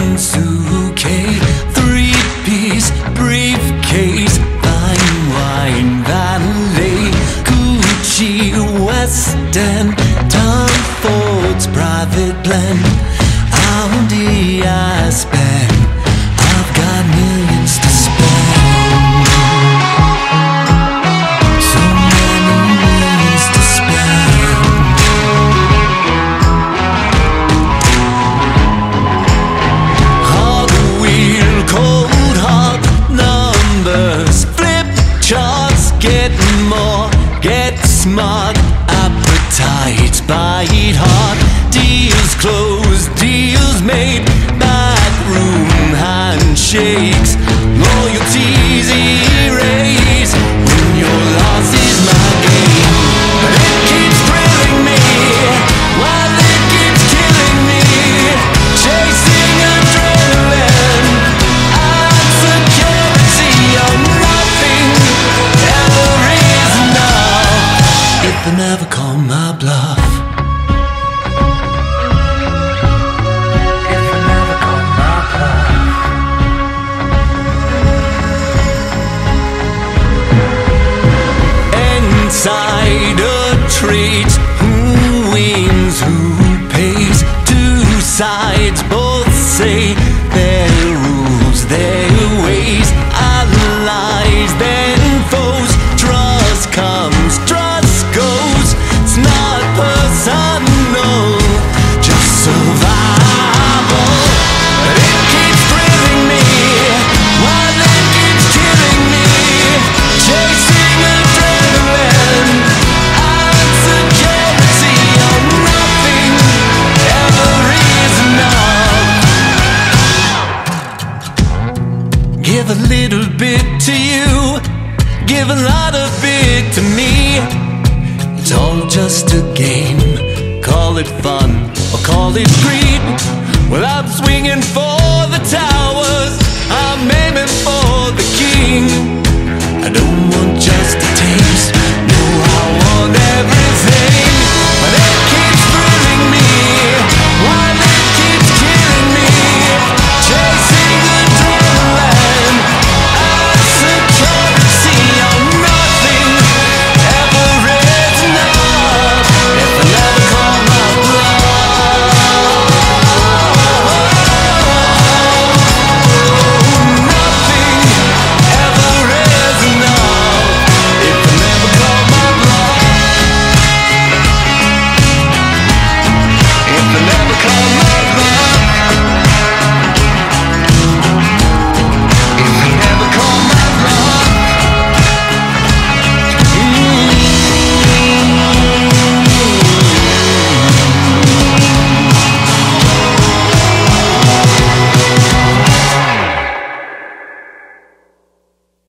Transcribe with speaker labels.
Speaker 1: diamond suitcase, three-piece briefcase, fine wine valet, Gucci West End, Tom Ford's private blend, Audi I spend. get more, get smart, appetite, bite hard, deals close. a little bit to you. Give a lot of it to me. It's all just a game. Call it fun or call it greed. Well, I'm swinging for the towers. I'm aiming for